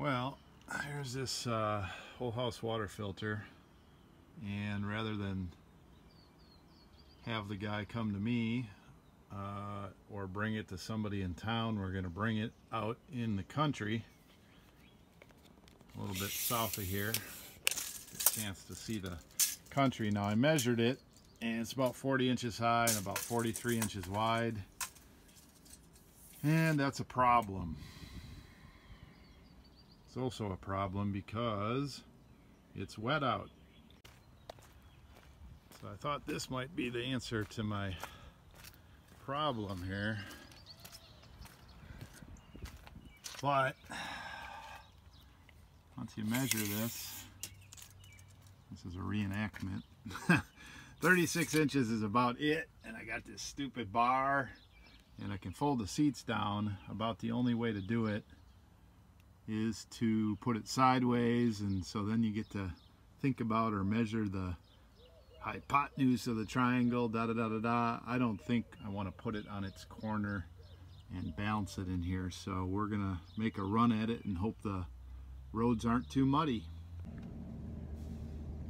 Well, here's this uh, whole house water filter and rather than have the guy come to me uh, or bring it to somebody in town, we're going to bring it out in the country a little bit south of here. Chance to see the country. Now I measured it and it's about 40 inches high and about 43 inches wide and that's a problem. It's also a problem because it's wet out. So I thought this might be the answer to my problem here. But once you measure this, this is a reenactment. 36 inches is about it and I got this stupid bar and I can fold the seats down about the only way to do it is to put it sideways and so then you get to think about or measure the hypotenuse of the triangle da da da da da. I don't think I want to put it on its corner and balance it in here so we're gonna make a run at it and hope the roads aren't too muddy.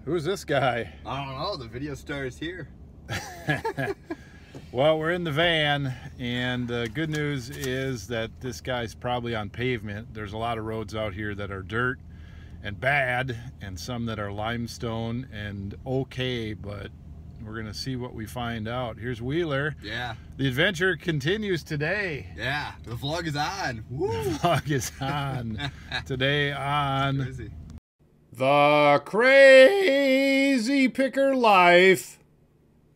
Who's this guy? I don't know the video star is here Well, we're in the van, and the good news is that this guy's probably on pavement. There's a lot of roads out here that are dirt and bad, and some that are limestone and okay, but we're gonna see what we find out. Here's Wheeler. Yeah. The adventure continues today. Yeah. The vlog is on. Woo. The vlog is on. today on. The Crazy Picker Life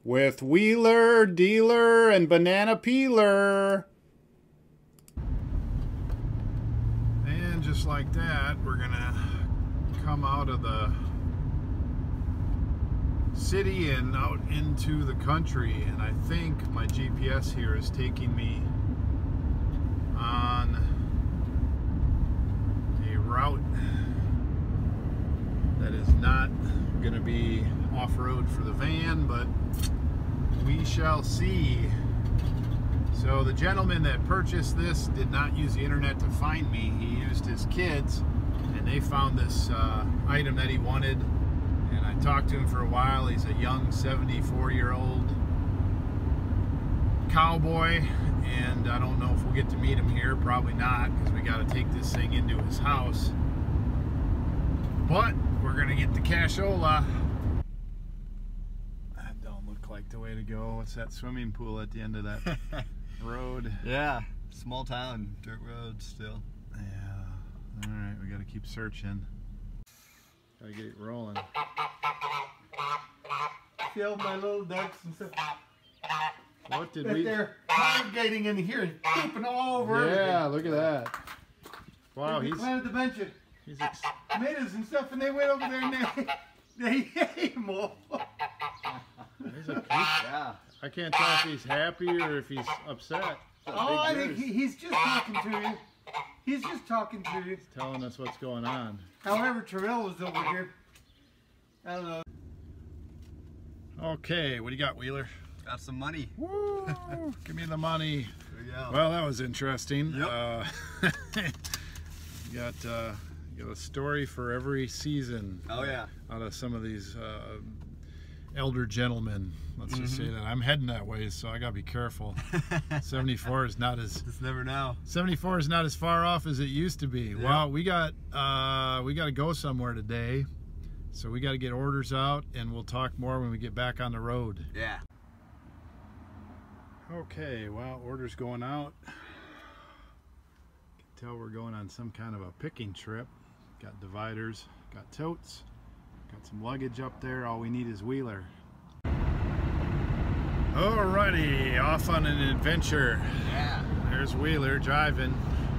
with Wheeler, Dealer, and Banana Peeler. And just like that, we're gonna come out of the city and out into the country. And I think my GPS here is taking me on a route that is not gonna be off-road for the van, but we shall see. So the gentleman that purchased this did not use the internet to find me. He used his kids and they found this uh, item that he wanted. And I talked to him for a while. He's a young 74 year old cowboy. And I don't know if we'll get to meet him here. Probably not because we got to take this thing into his house. But we're going to get the cashola the way to go. What's that swimming pool at the end of that road? Yeah, small town, dirt road still. Yeah. All right, we got to keep searching. Got to get it rolling. See all my little ducks and stuff. What did that we? They're congregating in here, and pooping all over. Yeah, look at that. Wow, he's planted the bunch of he's tomatoes and stuff, and they went over there and they they ate them all. He's a, he's, Yeah. I can't tell if he's happy or if he's upset. Oh, I think he, he's just talking to you. He's just talking to you. He's Telling us what's going on. However, Terrell was over here. I don't know. Okay, what do you got, Wheeler? Got some money. Woo! Give me the money. There we. Well, that was interesting. Yep. Uh, you got uh, you got a story for every season. oh yeah. Out of some of these uh, elder gentlemen, let's just say that. I'm heading that way, so I gotta be careful. 74 is not as it's never now. 74 is not as far off as it used to be. Yeah. Well, we got uh, we got to go somewhere today, so we got to get orders out, and we'll talk more when we get back on the road. Yeah. Okay, well, orders going out. Can tell we're going on some kind of a picking trip. Got dividers, got totes, got some luggage up there. All we need is Wheeler. Alrighty, off on an adventure. Yeah. There's Wheeler driving.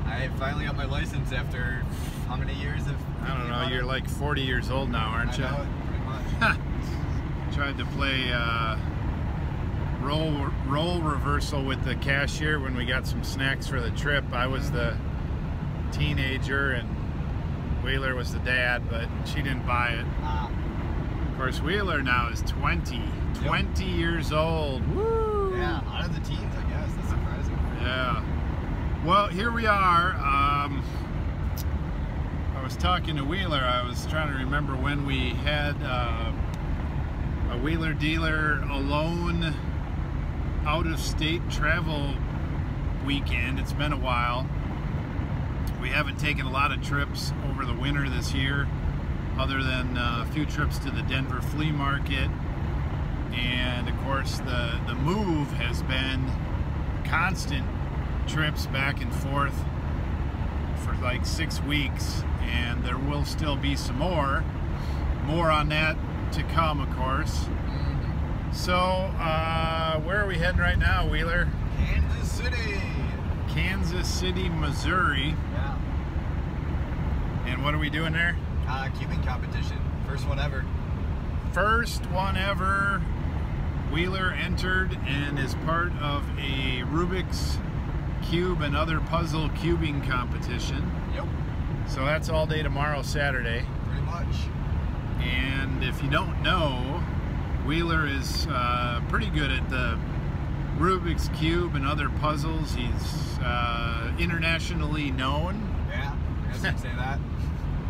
I finally got my license after how many years of I don't know, you're like 40 years old now, aren't I you? know it, pretty much. Tried to play uh, role role reversal with the cashier when we got some snacks for the trip. I was the teenager and Wheeler was the dad, but she didn't buy it. Ah, Of course, Wheeler now is 20, 20 years old. Woo! yeah, out of the teens, I guess. That's surprising. Yeah. Well, here we are. Um, I was talking to Wheeler. I was trying to remember when we had uh, a Wheeler dealer alone out of state travel weekend. It's been a while. We haven't taken a lot of trips over the winter this year, other than uh, a few trips to the Denver flea market. And of course, the, the move has been constant trips back and forth for like six weeks, and there will still be some more. More on that to come, of course. So, uh, where are we heading right now, Wheeler? Kansas City. Kansas City, Missouri. What are we doing there? Uh, cubing competition. First one ever. First one ever. Wheeler entered and is part of a Rubik's Cube and other puzzle cubing competition. Yep. So that's all day tomorrow, Saturday. Pretty much. And if you don't know, Wheeler is uh, pretty good at the Rubik's Cube and other puzzles. He's uh, internationally known. Yeah. I guess I'd say that.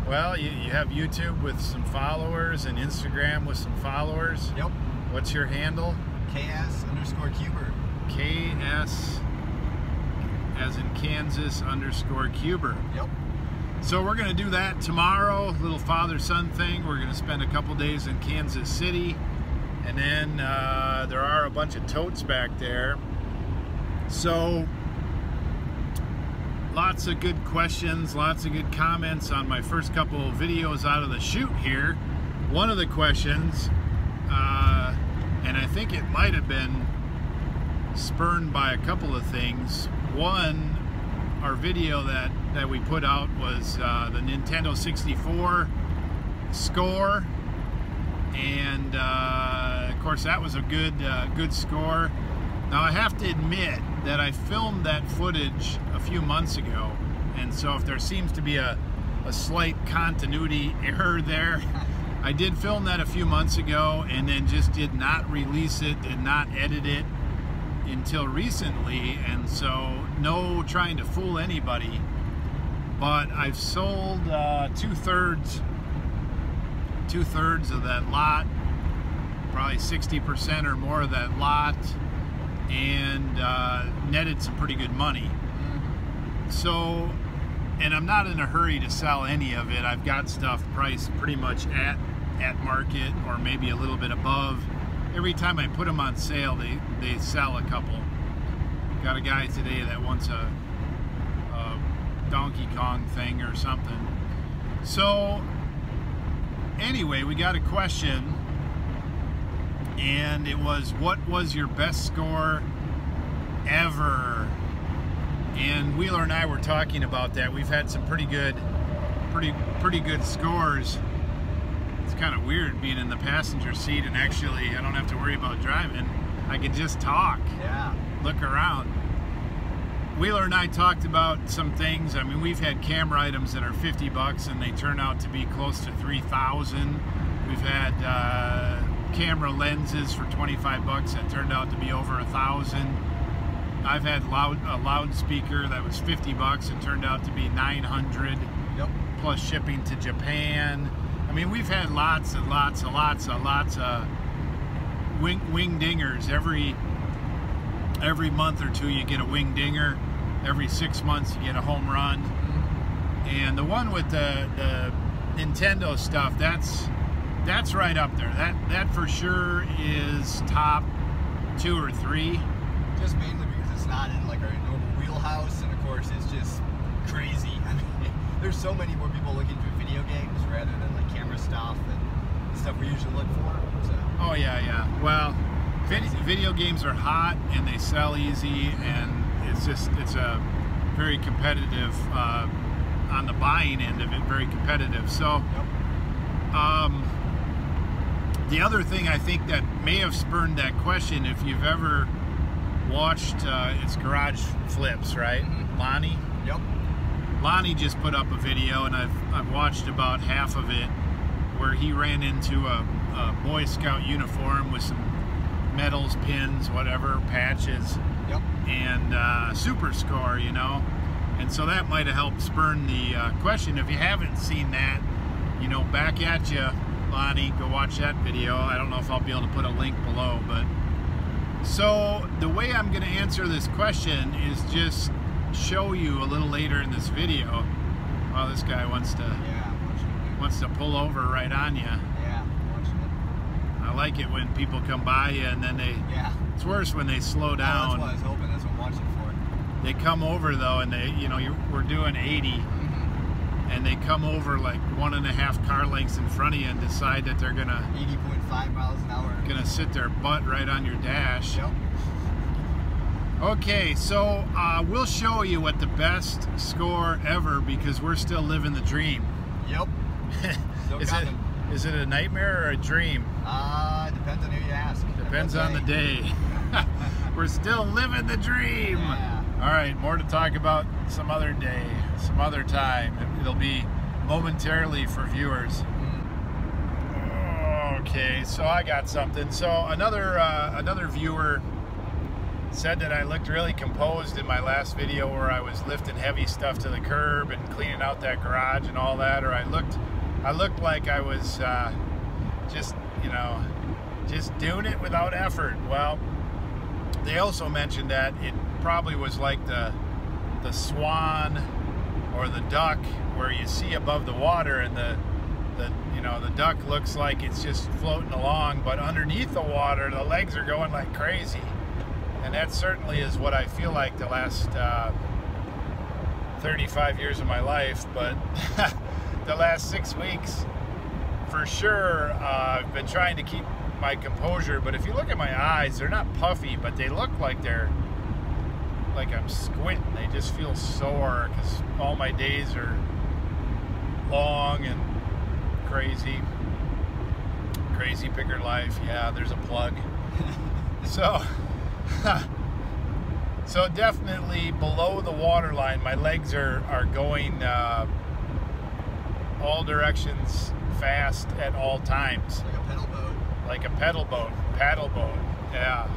Well, you, you have YouTube with some followers and Instagram with some followers. Yep. What's your handle? KS underscore cuber. KS as in Kansas underscore Cuber. Yep. So we're going to do that tomorrow, little father-son thing. We're going to spend a couple days in Kansas City. And then uh, there are a bunch of totes back there. So lots of good questions, lots of good comments on my first couple videos out of the shoot here. One of the questions, uh, and I think it might have been spurned by a couple of things. One, our video that, that we put out was uh, the Nintendo 64 score. And uh, of course that was a good, uh, good score. Now I have to admit that I filmed that footage a few months ago. And so if there seems to be a, a slight continuity error there, I did film that a few months ago and then just did not release it, did not edit it until recently. And so no trying to fool anybody. But I've sold uh, two thirds, two thirds of that lot, probably 60% or more of that lot, and uh, netted some pretty good money. So, and I'm not in a hurry to sell any of it. I've got stuff priced pretty much at at market or maybe a little bit above. Every time I put them on sale, they they sell a couple. Got a guy today that wants a, a Donkey Kong thing or something. So, anyway, we got a question, and it was, "What was your best score ever?" And Wheeler and I were talking about that. We've had some pretty good, pretty pretty good scores. It's kind of weird being in the passenger seat and actually I don't have to worry about driving. I can just talk, Yeah. look around. Wheeler and I talked about some things. I mean, we've had camera items that are 50 bucks and they turn out to be close to 3,000. We've had uh, camera lenses for 25 bucks that turned out to be over a thousand. I've had loud, a loudspeaker that was 50 bucks and turned out to be 900 Yep. plus shipping to Japan. I mean, we've had lots and lots and lots and lots of wing, wing dingers. Every every month or two, you get a wing dinger. Every six months, you get a home run. And the one with the, the Nintendo stuff, that's that's right up there. That that for sure is top two or three. Just mainly it's not in like our normal wheelhouse, and of course it's just crazy. I mean, there's so many more people looking for video games rather than like camera stuff and stuff we usually look for. So Oh yeah, yeah. Well, vid- video games are hot and they sell easy, and it's just it's a very competitive uh, on the buying end of it. Very competitive. So, um, the other thing I think that may have spurned that question, if you've ever watched, uh, it's Garage Flips, right? Lonnie. yep. Lonnie just put up a video, and I've, I've watched about half of it, where he ran into a, a Boy Scout uniform with some medals, pins, whatever, patches, Yep. and uh, super score, you know. And so that might have helped spurn the uh, question. If you haven't seen that, you know, back at you, Lonnie, go watch that video. I don't know if I'll be able to put a link below, but so the way I'm going to answer this question is just show you a little later in this video. Oh, this guy wants to Yeah, wants to pull over right on you. Yeah. I like it when people come by you and then they. Yeah. It's worse when they slow down. that's what I was hoping. That's what I'm watching for. They come over though, and they, you know, you we're doing 80, Mm-hmm. and they come over like one and a half car lengths in front of you and decide that they're gonna 80.5 miles an hour. Sit their butt right on your dash. Yep. Okay, so uh, we'll show you what the best score ever because we're still living the dream. Yep. Is it it a nightmare or a dream? Uh, depends on who you ask. Depends on the day. we're still living the dream. Yeah. All right, more to talk about some other day, some other time. It'll be momentarily for viewers. Okay, so I got something. So another uh, another viewer said that I looked really composed in my last video where I was lifting heavy stuff to the curb and cleaning out that garage and all that, or I looked I looked like I was uh, just you know just doing it without effort. Well, they also mentioned that it probably was like the the swan or the duck where you see above the water and the the you know the duck looks like it's just floating along but underneath the water the legs are going like crazy. And that certainly is what I feel like the last uh, 35 years of my life but the last six weeks for sure uh, I've been trying to keep my composure but if you look at my eyes they're not puffy but they look like they're like I'm squinting. They just feel sore because all my days are long and crazy crazy picker life. Yeah there's a plug. So so definitely below the water line my legs are are going uh, all directions fast at all times. Like a pedal boat. like a pedal boat paddle boat yeah.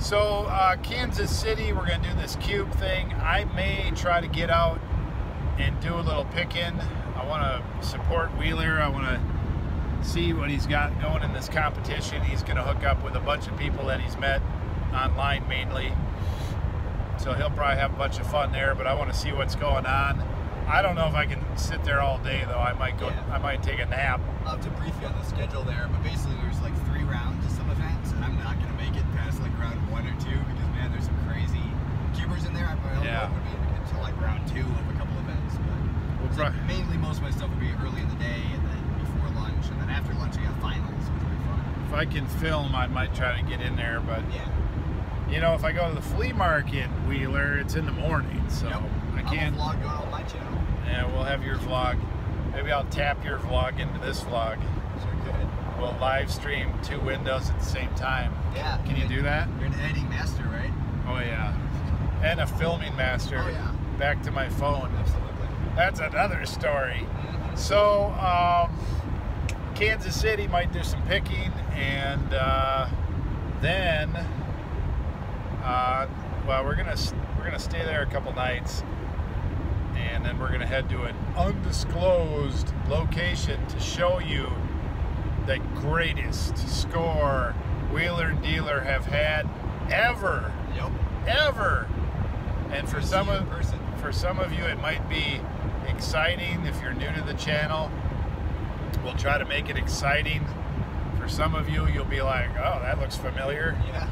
So uh, Kansas City we're gonna do this cube thing. I may try to get out and do a little pick-in I want to support Wheeler I want to see what he's got going in this competition he's gonna hook up with a bunch of people that he's met online mainly so he'll probably have a bunch of fun there but I want to see what's going on I don't know if I can sit there all day though I might go Yeah. I might take a nap I'll have to brief you on the schedule there, but basically there's like three rounds of some events, and I'm not going to make it past like round one or two because man, there's some crazy cubers in there. I probably Yeah. won't be until like round two of a couple events, but It's like mainly most of my stuff will be early in the day and then before lunch, and then after lunch I got finals, which will be fun. If I can film, I might try to get in there. But Yeah. you know, if I go to the flea market Wheeler, it's in the morning, so Yep. I can't. I'll vlog going on my channel. Yeah, we'll have your vlog. Maybe I'll tap your vlog into this vlog. Sure could. We'll live stream two windows at the same time. Yeah. Can you do that? You're an editing master, right? Oh yeah, and a filming master. Oh, yeah. Back to my phone. Absolutely. That's another story. So, um, Kansas City might do some picking, and uh, then, uh, well, we're gonna we're gonna stay there a couple nights, and then we're gonna head to an undisclosed location to show you the greatest score Wheeler and Dealer have had ever, Yep. ever. And for some of person. for some of you, it might be exciting if you're new to the channel. We'll try to make it exciting. For some of you, you'll be like, oh, that looks familiar. Yeah.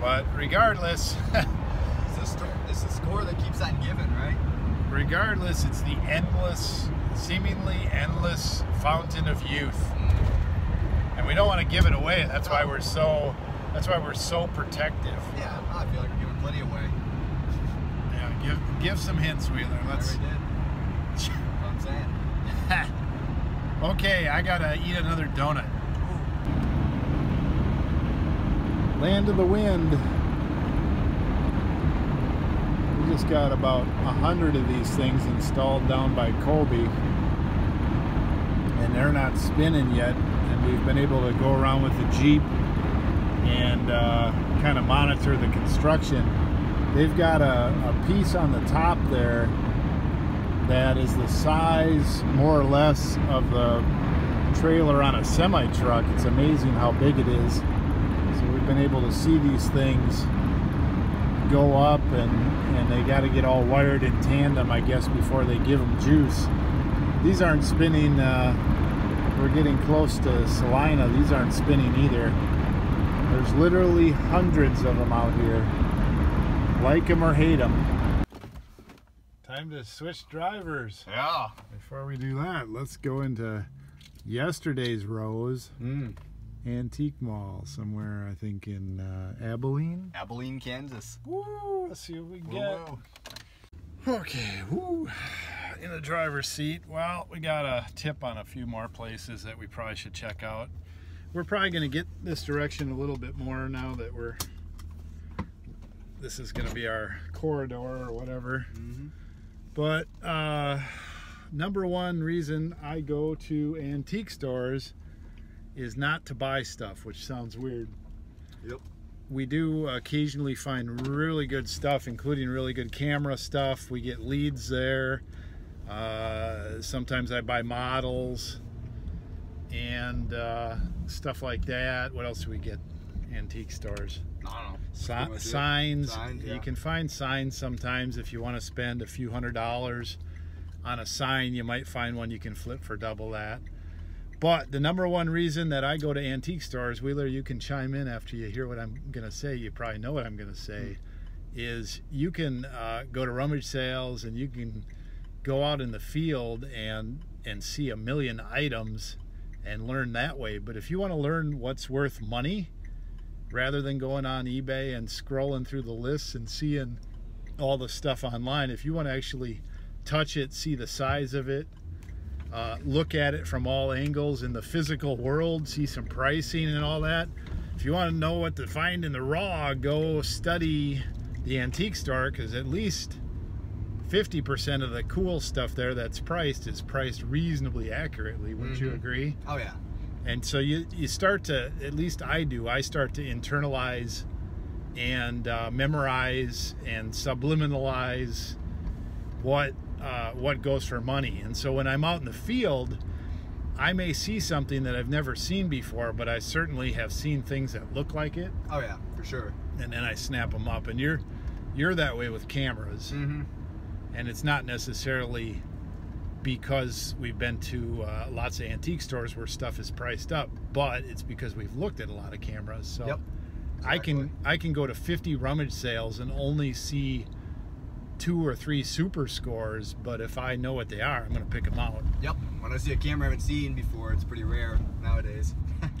But regardless, It's the, it's the score that keeps on giving, right? regardless, it's the endless, seemingly endless fountain of youth. Mm. And we don't want to give it away. That's why we're so that's why we're so protective. Yeah, I feel like we're giving plenty away. Yeah, give give some hints, Wheeler. Let's already did. That's what I'm saying. Okay, I gotta eat another donut. Land of the Wind. We just got about a hundred of these things installed down by Colby, and they're not spinning yet. And we've been able to go around with the Jeep and uh, kind of monitor the construction. They've got a, a piece on the top there that is the size, more or less, of the trailer on a semi truck. It's amazing how big it is. So we've been able to see these things go up and, and they got to get all wired in tandem, I guess, before they give them juice. These aren't spinning, uh, we're getting close to Salina. These aren't spinning either. There's literally hundreds of them out here. Like them or hate them. Time to switch drivers. Yeah. Before we do that, let's go into yesterday's Rose Mm. Antique Mall somewhere, I think in uh, Abilene. Abilene, Kansas. Woo, let's see what we get. whoa. Okay, woo. In the driver's seat. Well, we got a tip on a few more places that we probably should check out. We're probably going to get this direction a little bit more now that we're. This is going to be our corridor or whatever. Mhm. But uh, number one reason I go to antique stores is not to buy stuff, which sounds weird. Yep. We do occasionally find really good stuff, including really good camera stuff. We get leads there. Uh, sometimes I buy models and uh, stuff like that. What else do we get? Antique stores. I don't know. Si- pretty signs. Signs, You can find signs sometimes if you want to spend a few hundred dollars on a sign. You might find one you can flip for double that. But the number one reason that I go to antique stores, Wheeler, you can chime in after you hear what I'm going to say. You probably know what I'm going to say. Is you can uh, go to rummage sales and you can go out in the field and and see a million items and learn that way. But if you want to learn what's worth money, rather than going on eBay and scrolling through the lists and seeing all the stuff online, if you want to actually touch it, see the size of it, uh, look at it from all angles in the physical world, see some pricing and all that. If you want to know what to find in the raw, go study the antique store because at least 50% of the cool stuff there that's priced is priced reasonably accurately. Wouldn't you Mhm. agree? Oh yeah. And so you you start to at least I do I start to internalize and uh, memorize and subliminalize what uh, what goes for money. And so when I'm out in the field, I may see something that I've never seen before, but I certainly have seen things that look like it, Oh yeah, for sure. and then I snap them up. And you're you're that way with cameras, Mm-hmm. and it's not necessarily because we've been to uh, lots of antique stores where stuff is priced up, but it's because we've looked at a lot of cameras. So Yep, I can. I can go to 50 rummage sales and only see two or three super scores, but if I know what they are, I'm going to pick them out. Yep. When I see a camera I haven't seen before, it's pretty rare nowadays.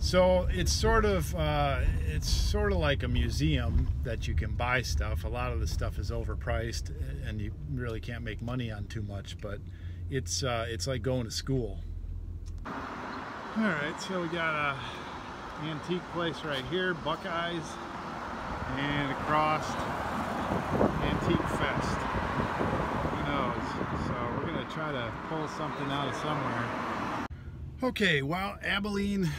So it's sort of uh, it's sort of like a museum that you can buy stuff. A lot of the stuff is overpriced, and you really can't make money on too much. But it's uh, it's like going to school. All right, so we got a antique place right here, Buckeyes, and across Antique Fest. Who knows? So we're gonna try to pull something out of somewhere. Okay, well, Abilene,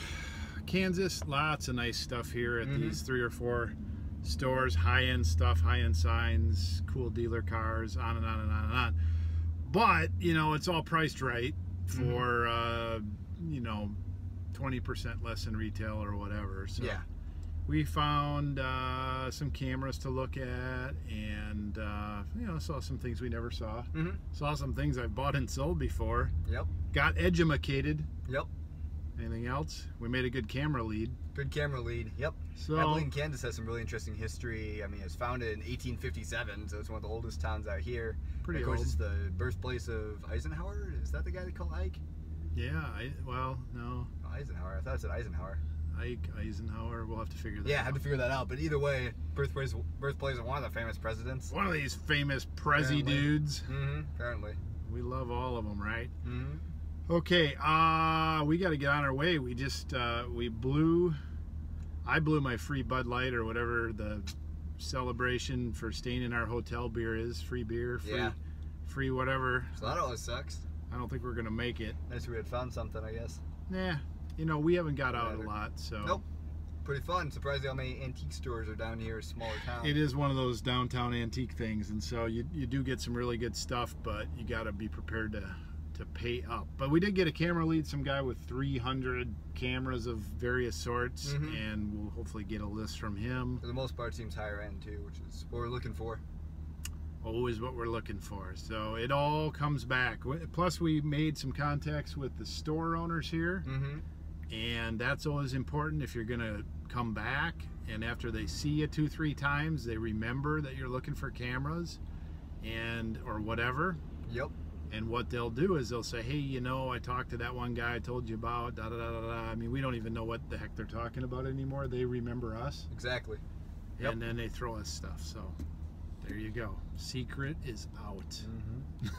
Kansas, lots of nice stuff here at Mhm. these three or four stores, high-end stuff, high-end signs, cool dealer cars, on and on and on and on. But, you know, it's all priced right for, uh, you know, 20% less in retail or whatever. So yeah. we found uh, some cameras to look at and, uh, you know, saw some things we never saw. Mm-hmm. Saw some things I've bought and sold before. Yep. Got edumacated. Yep. Anything else? We made a good camera lead. Good camera lead. Yep. So Abilene, Kansas has some really interesting history. I mean, it was founded in 1857, so it's one of the oldest towns out here. pretty of course, old. it's the birthplace of Eisenhower. Is that the guy they call Ike? Yeah. I, well, no. Oh, Eisenhower. I thought it said Eisenhower. Ike Eisenhower. We'll have to figure that Yeah, out. had to figure that out. But either way, birthplace birthplace of one of the famous presidents. One of these famous Prezi Apparently. dudes. Mm-hmm. Apparently. We love all of them, right? Mm-hmm. Okay, uh, we got to get on our way. We just uh, we blew. I blew my free Bud Light or whatever the celebration for staying in our hotel beer is. Free beer, free, Yeah. free whatever. So that always sucks. I don't think we're gonna make it. Nice we had found something, I guess. Nah, you know we haven't got out a lot, so Nope. pretty fun. Surprised how many antique stores are down here, smaller town. It is one of those downtown antique things, and so you, you do get some really good stuff, but you got to be prepared to to pay up. But we did get a camera lead, some guy with 300 cameras of various sorts, Mhm. and we'll hopefully get a list from him. For the most part, seems higher end too, which is what we're looking for. Always what we're looking for. So it all comes back. Plus, we made some contacts with the store owners here. Mm-hmm. and that's always important if you're gonna come back and after they see you two three times they remember that you're looking for cameras and or whatever Yep. And what they'll do is they'll say hey you know i talked to that one guy i told you about da da da da da i mean we don't even know what the heck they're talking about anymore they remember us Exactly. Yep. and then they throw us stuff so there you go secret is out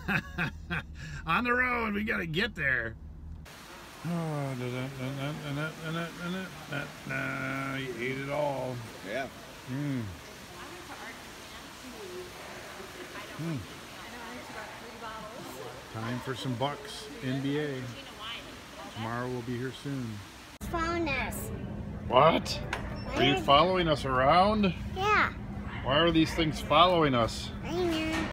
Mm-hmm. on the road we gotta get there Oh, you ate it all. Yeah. Mm. Time for some bucks. NBA. Tomorrow we'll be here soon. found us. What? Are you following us around? Yeah, Why are these things following us?